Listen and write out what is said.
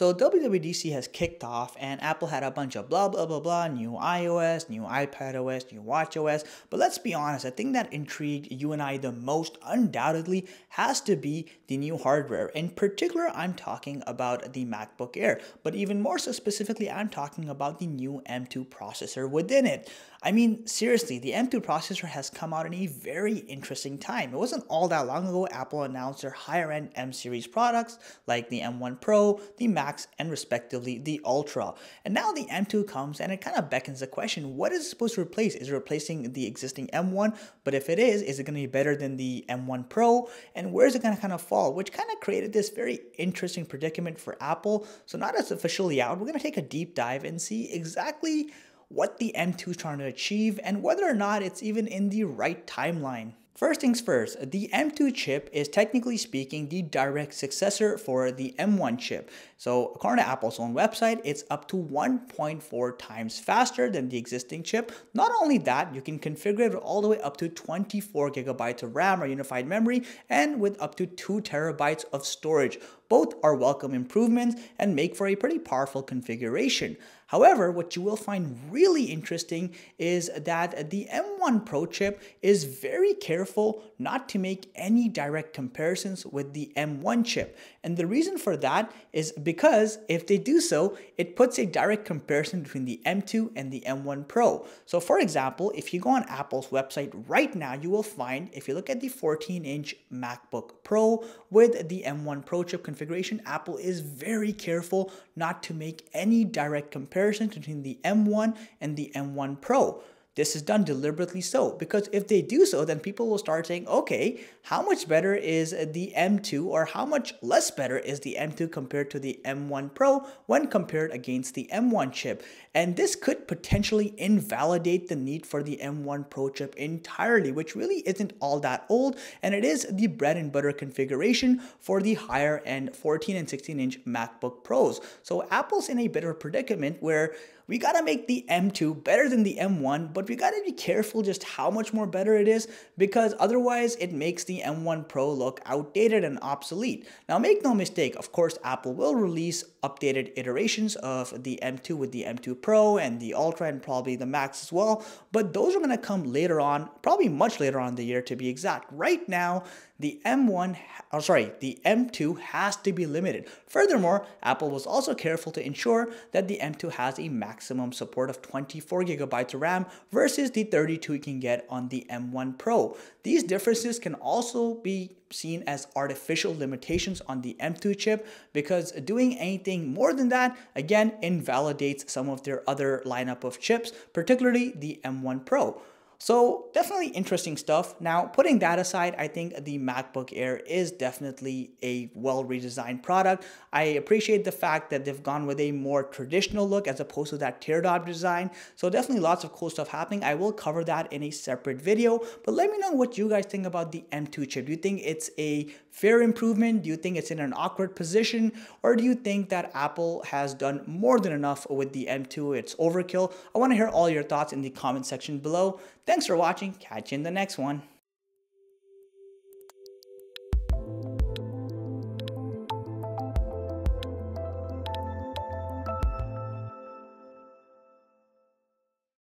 So WWDC has kicked off and Apple had a bunch of blah blah blah blah, new iOS, new iPad OS, new watch OS. But let's be honest, I think that intrigued you and I the most undoubtedly has to be the new hardware. In particular, I'm talking about the MacBook Air, but even more so specifically, I'm talking about the new M2 processor within it. I mean, seriously, the M2 processor has come out in a very interesting time. It wasn't all that long ago Apple announced their higher end M series products like the M1 Pro, the Max, and respectively the Ultra. And now the M2 comes and it kind of beckons the question what is it supposed to replace? Is it replacing the existing M1? But if it is, is it going to be better than the M1 Pro? And where is it going to kind of fall? Which kind of created this very interesting predicament for Apple. So, not as officially out, we're going to take a deep dive and see exactly what the M2 is trying to achieve, and whether or not it's even in the right timeline. First things first, the M2 chip is technically speaking the direct successor for the M1 chip. So according to Apple's own website, it's up to 1.4 times faster than the existing chip. Not only that, you can configure it all the way up to 24 gigabytes of RAM or unified memory and with up to 2 terabytes of storage. Both are welcome improvements and make for a pretty powerful configuration. However, what you will find really interesting is that the M1 Pro chip is very careful not to make any direct comparisons with the M1 chip. And the reason for that is because if they do so, it puts a direct comparison between the M2 and the M1 Pro. So for example, if you go on Apple's website right now, you will find, if you look at the 14 inch MacBook Pro with the M1 Pro chip configuration, Apple is very careful not to make any direct comparison between the M1 and the M1 Pro. This is done deliberately so because if they do so, then people will start saying, okay, how much better is the M2 or how much less better is the M2 compared to the M1 Pro when compared against the M1 chip? And this could potentially invalidate the need for the M1 Pro chip entirely, which really isn't all that old. And it is the bread and butter configuration for the higher end 14 and 16 inch MacBook Pros. So Apple's in a bit of a predicament where we gotta make the M2 better than the M1, but we gotta be careful just how much more better it is because otherwise it makes the M1 Pro look outdated and obsolete. Now make no mistake, of course Apple will release updated iterations of the M2 with the M2 Pro and the Ultra and probably the Max as well, but those are gonna come later on, probably much later on the year to be exact. Right now, the M1, oh sorry, the M2 has to be limited. Furthermore, Apple was also careful to ensure that the M2 has a maximum support of 24 gigabytes of RAM versus the 32 you can get on the M1 Pro. These differences can also be seen as artificial limitations on the M2 chip because doing anything more than that again invalidates some of their other lineup of chips, particularly the M1 Pro. So definitely interesting stuff. Now, putting that aside, I think the MacBook Air is definitely a well redesigned product. I appreciate the fact that they've gone with a more traditional look as opposed to that teardrop design. So definitely lots of cool stuff happening. I will cover that in a separate video, but let me know what you guys think about the M2 chip. Do you think it's a fair improvement? Do you think it's in an awkward position? Or do you think that Apple has done more than enough with the M2? It's overkill. I want to hear all your thoughts in the comment section below. Thanks for watching. Catch you in the next one.